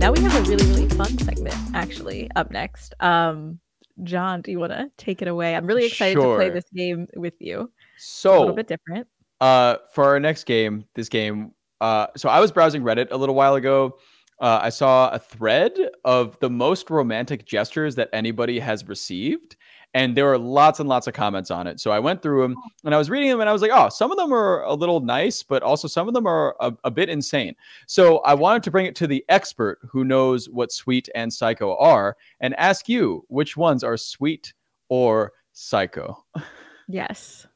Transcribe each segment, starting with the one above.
now we have a really, really fun segment actually up next. Um, John, do you want to take it away? I'm really excited sure. to play this game with you. So a little bit different. Uh, for our next game, this game. Uh, so I was browsing Reddit a little while ago. Uh, I saw a thread of the most romantic gestures that anybody has received, and there were lots and lots of comments on it. So I went through them oh. and I was reading them and I was like, oh, some of them are a little nice, but also some of them are a, a bit insane. So I wanted to bring it to the expert who knows what sweet and psycho are and ask you which ones are sweet or psycho. Yes.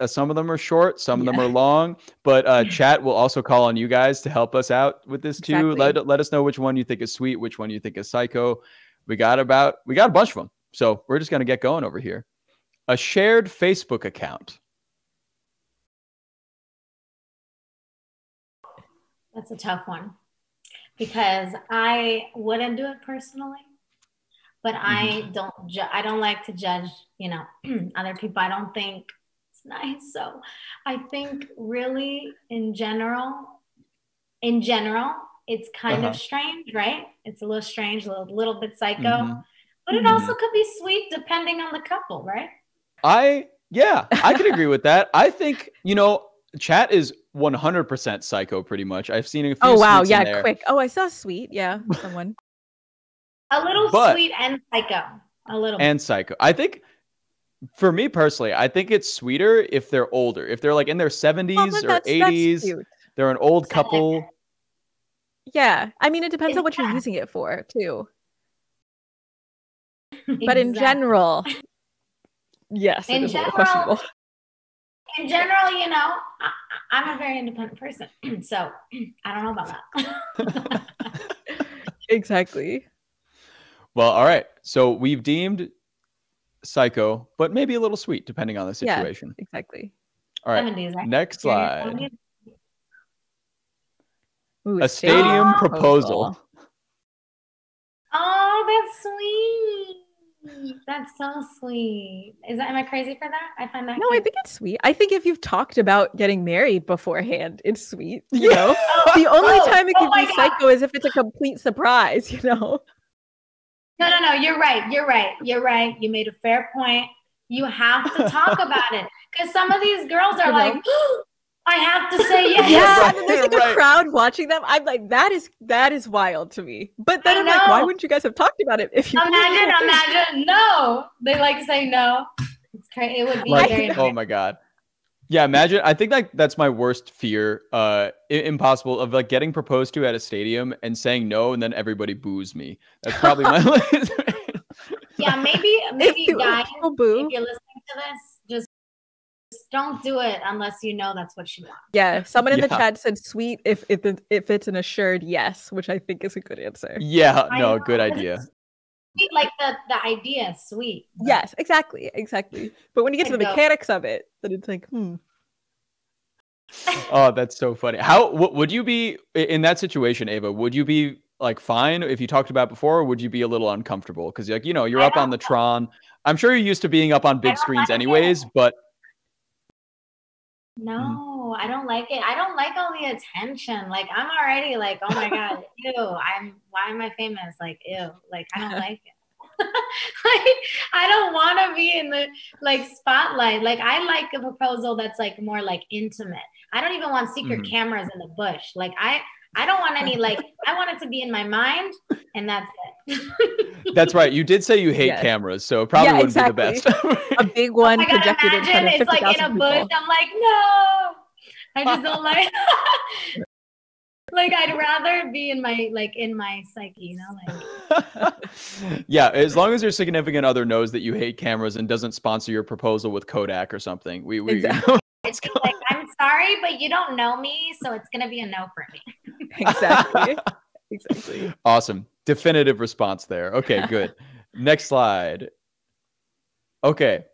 Uh, some of them are short, some yeah. of them are long, but uh, chat will also call on you guys to help us out with this too. Exactly. Let let us know which one you think is sweet, which one you think is psycho. We got about we got a bunch of them, so we're just gonna get going over here. A shared Facebook account. That's a tough one because I wouldn't do it personally, but mm-hmm. I don't. Ju- I don't like to judge. You know, other people. I don't think nice. So I think really in general, in general, it's kind uh-huh. of strange, right? It's a little strange, a little, little bit psycho, mm-hmm. but it mm-hmm. also could be sweet depending on the couple, right? I, yeah, I can agree with that. I think, you know, chat is 100% psycho pretty much. I've seen a few. Oh, wow. Yeah, quick. Oh, I saw sweet. Yeah, someone. a little but, sweet and psycho. A little. And psycho. I think for me personally, I think it's sweeter if they're older. If they're like in their 70s oh, or 80s, they're an old couple. Yeah. I mean, it depends on what you're using it for, too. Exactly. But in general, yes, in general, in general, you know, I, am a very independent person. so I don't know about that. exactly. Well, all right. So we've deemed psycho, but maybe a little sweet depending on the situation. Yeah, exactly. All right. 70s, right? Next slide. Ooh, a stadium oh, proposal. Oh, that's sweet. That's so sweet. Is that am I crazy for that? I find that No, cute. I think it's sweet. I think if you've talked about getting married beforehand, it's sweet. You know? oh, the only oh, time it can oh be psycho is if it's a complete surprise, you know. No, no, no. You're right. You're right. You're right. You made a fair point. You have to talk about it because some of these girls are like, oh, I have to say yes. Yeah, right, there's like right. a crowd watching them. I'm like, that is that is wild to me. But then I am like, why wouldn't you guys have talked about it if you imagine? Imagine, no. They like say no. It's crazy. It would be like, very. Oh my god. Yeah, imagine. I think like that's my worst fear. Uh, impossible of like getting proposed to at a stadium and saying no, and then everybody boos me. That's probably my. yeah, maybe maybe guys, if you're listening to this, just just don't do it unless you know that's what you want. Yeah, someone in yeah. the chat said sweet if if if it's an assured yes, which I think is a good answer. Yeah, no, good idea like the the idea is sweet. Yes, exactly, exactly. But when you get to the mechanics of it, then it's like, hmm. oh, that's so funny. How w- would you be in that situation, Ava? Would you be like fine if you talked about before, or would you be a little uncomfortable? Because like you know you're I up on the Tron. I'm sure you're used to being up on big screens anyways, but no, I don't like it. I don't like all the attention. Like I'm already like, oh my god, ew. I'm why am I famous? Like ew. Like I don't like it. like I don't want to be in the like spotlight. Like I like a proposal that's like more like intimate. I don't even want secret mm-hmm. cameras in the bush. Like I I don't want any like I want it to be in my mind and that's it. that's right. You did say you hate yes. cammers, so it probably yeah, wouldn't exactly. be the best. a big oh one oh projected in front of it's like in a bush. People. I'm like, no. I just don't like like I'd rather be in my like in my psyche, you know, like Yeah, as long as your significant other knows that you hate cameras and doesn't sponsor your proposal with Kodak or something. We we exactly. it's like I'm sorry, but you don't know me, so it's gonna be a no for me. exactly. Exactly. Awesome. Definitive response there. Okay, good. Next slide. Okay.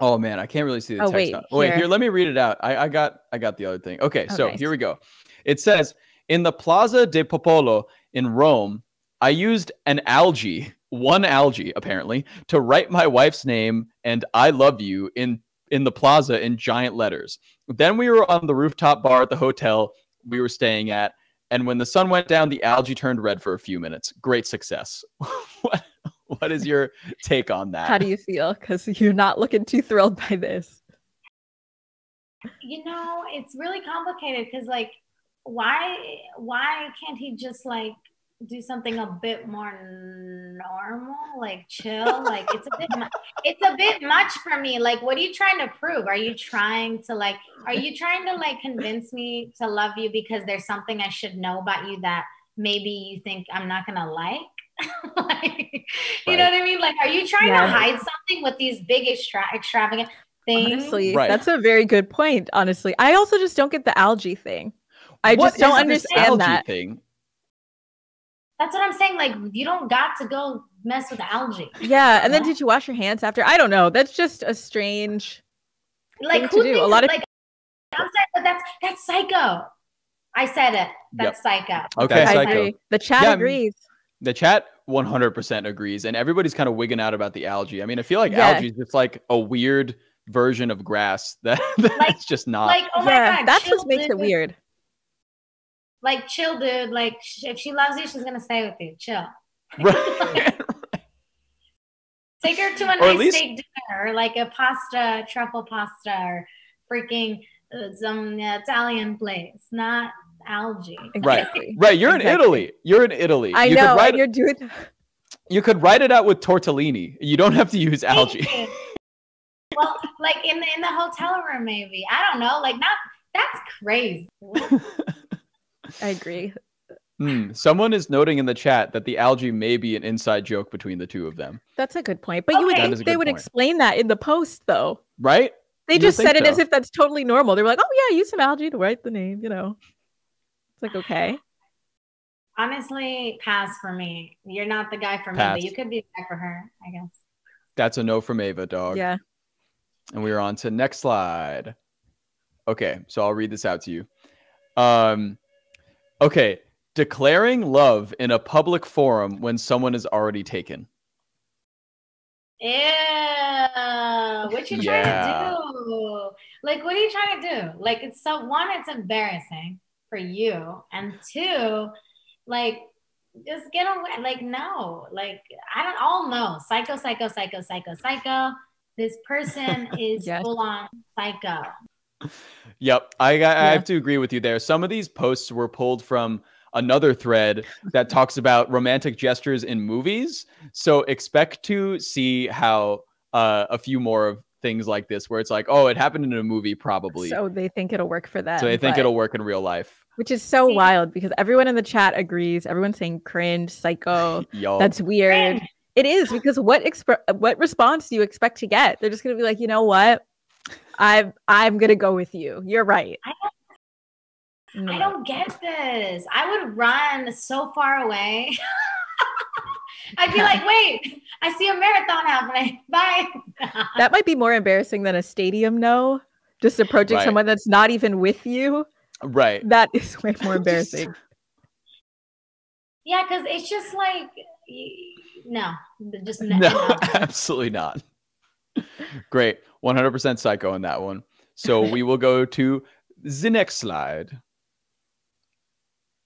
Oh man, I can't really see the oh, text. Wait, here. wait, here, let me read it out. I, I got I got the other thing. Okay, oh, so nice. here we go. It says in the Plaza de Popolo in Rome, I used an algae, one algae apparently, to write my wife's name and I love you in in the plaza in giant letters. Then we were on the rooftop bar at the hotel we were staying at. And when the sun went down, the algae turned red for a few minutes. Great success. what, what is your take on that? How do you feel? Because you're not looking too thrilled by this. You know, it's really complicated because, like, why why can't he just like do something a bit more normal, like chill. Like it's a bit, mu- it's a bit much for me. Like, what are you trying to prove? Are you trying to like, are you trying to like convince me to love you because there's something I should know about you that maybe you think I'm not gonna like? like you Right. know what I mean? Like, are you trying Yeah. to hide something with these big extra extravagant things? Honestly, Right. that's a very good point. Honestly, I also just don't get the algae thing. I What just don't understand that. thing. That's what I'm saying. Like, you don't got to go mess with algae. Yeah, and then did you wash your hands after? I don't know. That's just a strange. like thing who to do. A lot of- like I'm saying, but that's that's psycho. I said it. That's psycho. Okay. That's I psycho. agree. The chat Yeah, I mean- agrees. The chat 100% agrees, and everybody's kind of wigging out about the algae. I mean, I feel like Yeah. algae is just like a weird version of grass that that's Like- just not. Like, oh my yeah, god, that's what makes it dude. weird. Like, chill, dude. Like, if she loves you, she's gonna stay with you. Chill. Right. Take her to a Or nice least- steak dinner, or like a pasta, truffle pasta, or freaking uh, some Italian place, not algae. Right. Exactly. right. You're in Italy. You're in Italy. I you know, Could write, you're doing. you could write it out with tortellini. You don't have to use algae. well, like in the in the hotel room, maybe. I don't know. Like, not that's crazy. I agree. Hmm. Someone is noting in the chat that the algae may be an inside joke between the two of them. That's a good point. But you would think they would point. explain that in the post, though. Right? They You just said think it as if that's totally normal. They were like, "Oh yeah, use some algae to write the name," you know. It's like okay. Honestly, pass for me. You're not the guy for me, but you could be the guy for her, I guess. That's a no from Ava, dog. Yeah. And we are on to next slide. Okay, so I'll read this out to you. Um, okay, declaring love in a public forum when someone is already taken. Ew, what you Yeah. trying to do? Like, what are you trying to do? Like, it's so one, it's embarrassing for you, and two, like, just get away. Like, no, like, I don't all know. Psycho, psycho, psycho, psycho, psycho. This person is Yes. full on psycho. Yep, I, I, I Yeah. have to agree with you there. Some of these posts were pulled from another thread that talks about romantic gestures in movies. So expect to see how uh, a few more of things like this, where it's like, oh, it happened in a movie, probably. So, they think it'll work for them. So they think but- it'll work in real life. which is so See? wild because everyone in the chat agrees. Everyone's saying cringe, psycho. That's weird. It is because what exp- what response do you expect to get? They're just gonna be like, you know what? I'm I'm gonna go with you. You're right. I No. I don't get this. I would run so far away. I'd be like, wait, I see a marathon happening. Bye. That might be more embarrassing than a stadium no. Just approaching Right. someone that's not even with you. right. That is way more embarrassing. yeah, because it's just like, no, just no. No, no. absolutely not. Great. 100% psycho in that one. So we will go to the next slide.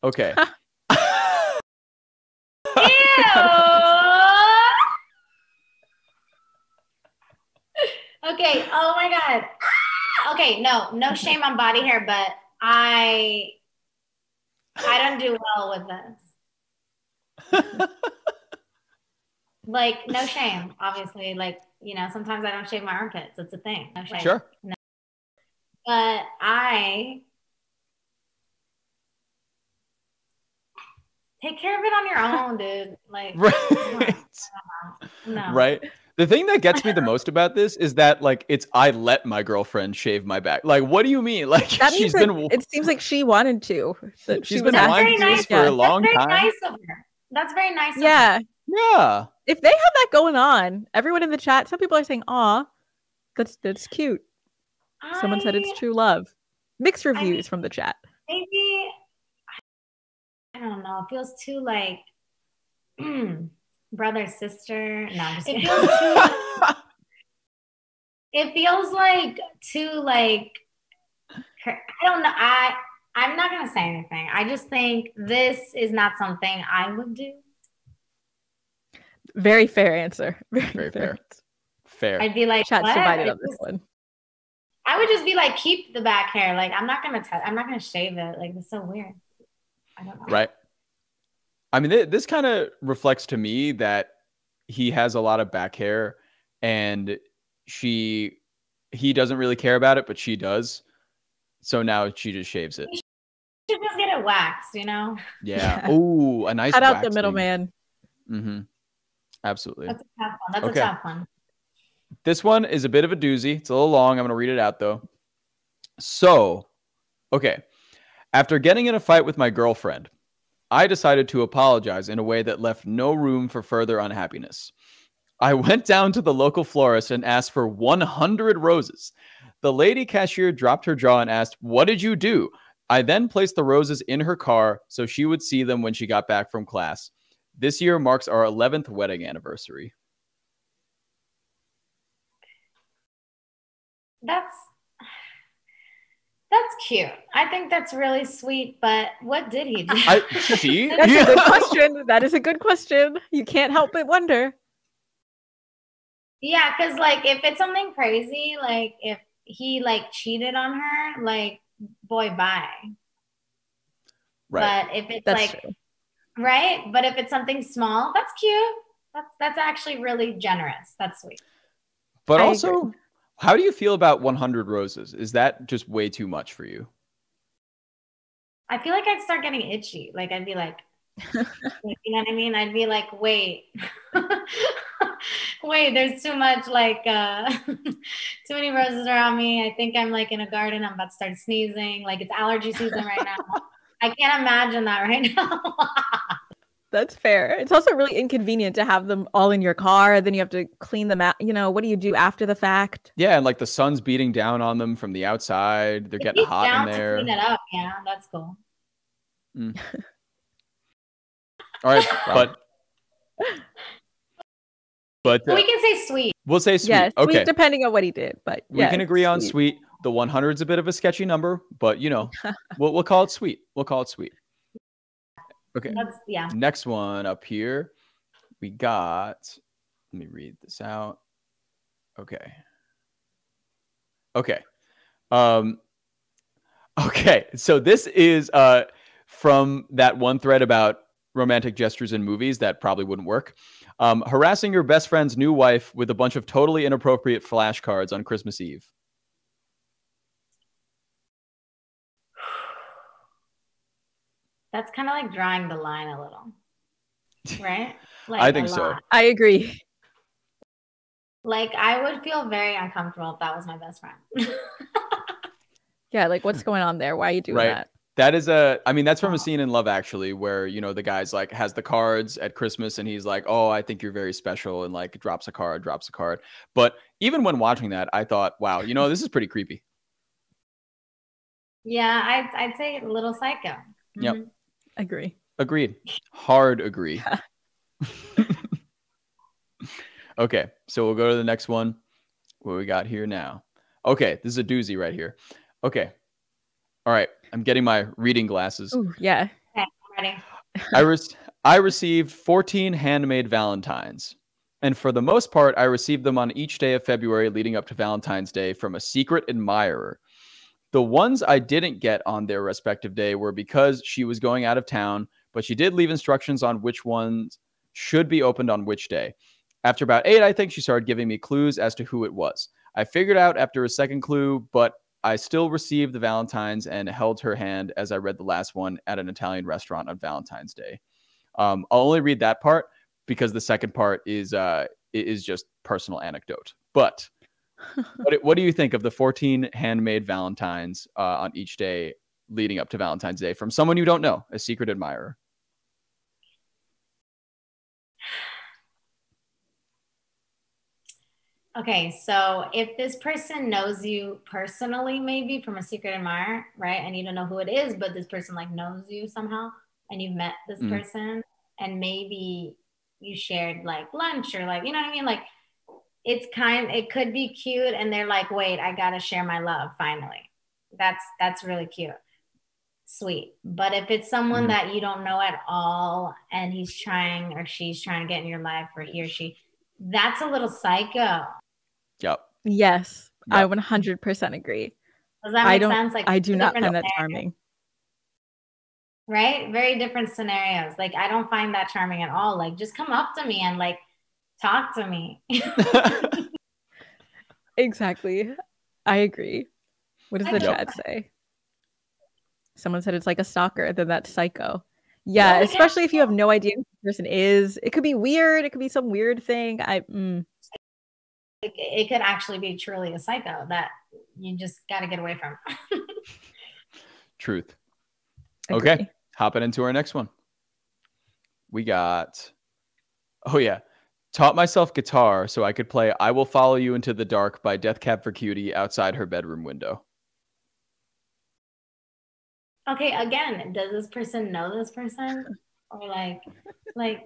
Okay. Okay. Oh my god. Ah! Okay. No, no shame on body hair, but I, I don't do well with this. Like no shame, obviously. Like you know, sometimes I don't shave my armpits. It's a thing. No shame. sure. But I take care of it on your own, dude. Like Right. no. right. The thing that gets me the most about this is that like it's I let my girlfriend shave my back. Like, what do you mean? Like That means she's that been it seems like she wanted to. That She's she been That's wanting very to this nice. for a Yeah. long That's very time. nice of her. That's very nice. Of her. Yeah. Yeah. If they have that going on, everyone in the chat, some people are saying, "Aw, that's that's cute." Someone said it's true love. Mixed reviews mean- from the chat. maybe I don't know. It feels too like brother sister. No, I'm just It feels it it feels like too like I don't know. I I'm not gonna say anything. I just think this is not something I would do. Very fair answer. Very, Very fair. Fair. I'd be like, shots divided on this one. I would just be like, keep the back hair. Like, I'm not gonna tell. I'm not gonna shave it. Like, it's so weird. I don't know. Right. I mean, th- this kind of reflects to me that he has a lot of back hair, and she, he doesn't really care about it, but she does. So now she just shaves it. She should just get it waxed, you know? Yeah. yeah. Ooh, a nice. Cut out the middleman. Mm-hmm. Absolutely. That's a tough one. That's okay. a tough one. This one is a bit of a doozy. It's a little long. I'm going to read it out though. So, okay. After getting in a fight with my girlfriend, I decided to apologize in a way that left no room for further unhappiness. I went down to the local florist and asked for 100 roses. The lady cashier dropped her jaw and asked, What did you do? I then placed the roses in her car so she would see them when she got back from class. This year marks our 11th wedding anniversary. That's that's cute. I think that's really sweet, but what did he do? I, see? that's yeah. a good question. That is a good question. You can't help but wonder. Yeah, because like if it's something crazy, like if he like cheated on her, like boy, bye. Right. But if it's that's like true. Right, but if it's something small, that's cute. That's that's actually really generous. That's sweet. But I also, agree. how do you feel about 100 roses? Is that just way too much for you? I feel like I'd start getting itchy. Like I'd be like, you know what I mean? I'd be like, wait, wait, there's too much like uh too many roses around me. I think I'm like in a garden. I'm about to start sneezing. Like it's allergy season right now. I can't imagine that right now. That's fair. It's also really inconvenient to have them all in your car. Then you have to clean them out. You know, what do you do after the fact? Yeah, and like the sun's beating down on them from the outside. They're it getting hot in there. clean it up. Yeah, that's cool. Mm. All right, but but uh, we can say sweet. We'll say sweet. Yeah, sweet okay. depending on what he did, but we can agree sweet. on sweet. The 100 is a bit of a sketchy number, but you know, we'll, we'll call it sweet. We'll call it sweet. Okay. That's, yeah. Next one up here, we got. Let me read this out. Okay. Okay. Um. Okay. So this is uh from that one thread about romantic gestures in movies that probably wouldn't work. Um, harassing your best friend's new wife with a bunch of totally inappropriate flashcards on Christmas Eve. That's kind of like drawing the line a little, right? Like I think so. I agree. Like I would feel very uncomfortable if that was my best friend. yeah, like what's going on there? Why are you doing right. that? That is a, I mean, that's from a scene in Love Actually, where you know the guy's like has the cards at Christmas, and he's like, "Oh, I think you're very special," and like drops a card, drops a card. But even when watching that, I thought, "Wow, you know, this is pretty creepy." Yeah, I'd I'd say a little psycho. Mm-hmm. Yep, agree. Agreed. Hard agree. okay, so we'll go to the next one. What we got here now? Okay, this is a doozy right here. Okay, all right. I'm getting my reading glasses. Ooh, yeah. Okay, I'm ready. I, re- I received 14 handmade Valentines. And for the most part, I received them on each day of February leading up to Valentine's Day from a secret admirer. The ones I didn't get on their respective day were because she was going out of town, but she did leave instructions on which ones should be opened on which day. After about eight, I think she started giving me clues as to who it was. I figured out after a second clue, but I still received the Valentine's and held her hand as I read the last one at an Italian restaurant on Valentine's Day. Um, I'll only read that part because the second part is uh, is just personal anecdote. But what, what do you think of the 14 handmade Valentines uh, on each day leading up to Valentine's Day from someone you don't know, a secret admirer? Okay, so if this person knows you personally, maybe from a secret admirer, right? And you don't know who it is, but this person like knows you somehow and you've met this mm. person and maybe you shared like lunch or like, you know what I mean? Like it's kind it could be cute and they're like wait i gotta share my love finally. That's that's really cute. Sweet. But if it's someone mm that you don't know at all and he's trying or she's trying to get in your life or he or she that's a little psycho. Yep yes. Yep. i 100% agree. Does that make I don't, sense? Like i do not find that charming. right? Very different scenarios. Like i don't find that charming at all. Like just come up to me and like talk to me. Exactly. I agree. What does the chat say? Someone said it's like a stalker then that's psycho. Yeah, especially if you have no idea who the person is. It could be weird. It could be some weird thing. I mm. it, it could actually be truly a psycho that you just got to get away from. Truth. Agree. okay hopping into our next one. We got oh yeah taught myself guitar so i could play i will follow you into the dark by death cab for cutie outside her bedroom window. Okay again does this person know this person? Or like like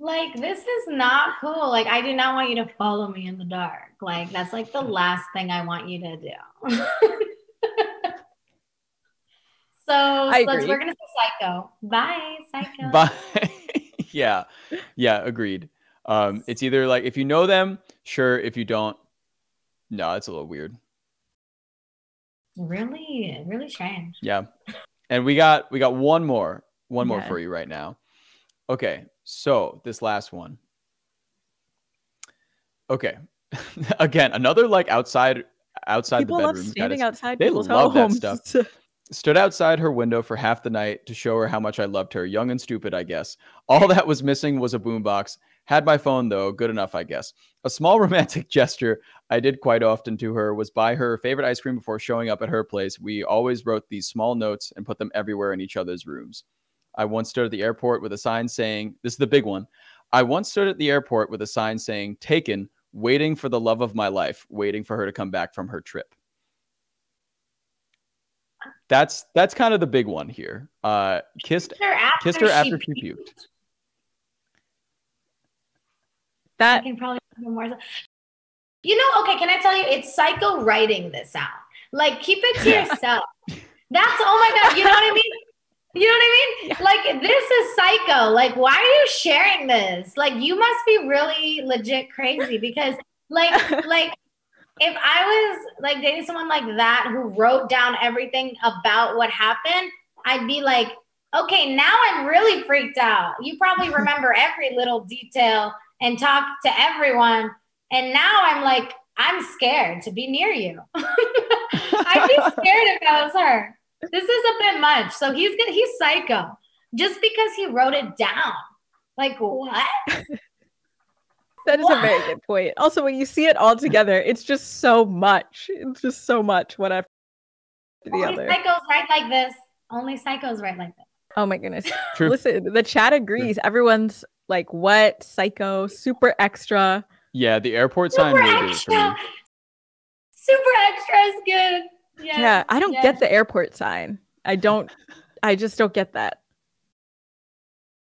like this is not cool. Like i do not want you to follow me in the dark. Like that's like the last thing i want you to do. So, so we're gonna say psycho. Bye psycho. Bye yeah yeah agreed um it's either like if you know them sure if you don't no it's a little weird Really, really strange. Yeah. And we got we got one more, one more for you right now. Okay. So this last one. Okay. Again, another like outside outside People the bedroom. Love standing outside they love homes. that stuff. Stood outside her window for half the night to show her how much I loved her. Young and stupid, I guess. All that was missing was a boombox. Had my phone though, good enough, I guess. A small romantic gesture I did quite often to her was buy her favorite ice cream before showing up at her place. We always wrote these small notes and put them everywhere in each other's rooms. I once stood at the airport with a sign saying, This is the big one. I once stood at the airport with a sign saying, Taken, waiting for the love of my life, waiting for her to come back from her trip. That's that's kind of the big one here. Uh, kissed, kissed her after, kissed her after she, she puked. That I can probably more. You know, okay, can I tell you? It's psycho writing this out. Like, keep it to yourself. That's oh my god. You know what I mean? You know what I mean? Yeah. Like this is psycho. Like, why are you sharing this? Like, you must be really legit crazy because, like, like if I was like dating someone like that who wrote down everything about what happened, I'd be like, okay, now I'm really freaked out. You probably remember every little detail and talk to everyone. And now I'm like, I'm scared to be near you. I'd be scared if I was her. This is a bit much. So he's good. He's psycho just because he wrote it down. Like what? that is what? a very good point. Also, when you see it all together, it's just so much. It's just so much. What after the Only other. Psychos write like this. Only psychos write like this. Oh my goodness. True. Listen, the chat agrees. Everyone's like what psycho super extra yeah the airport sign super really extra. super extra is good yes, yeah i don't yes. get the airport sign i don't i just don't get that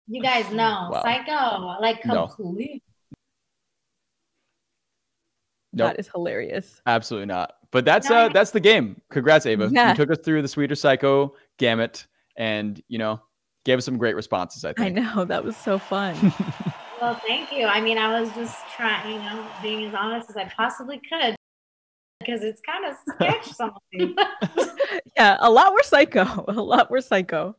you guys know wow. psycho like complete no. That is hilarious. Absolutely not. But that's uh that's the game. Congrats, Ava. Yeah. You took us through the sweet or psycho gamut, and you know gave us some great responses. I think. I know that was so fun. well, thank you. I mean, I was just trying, you know, being as honest as I possibly could because it's kind of sketch something. yeah, a lot more psycho. A lot more psycho.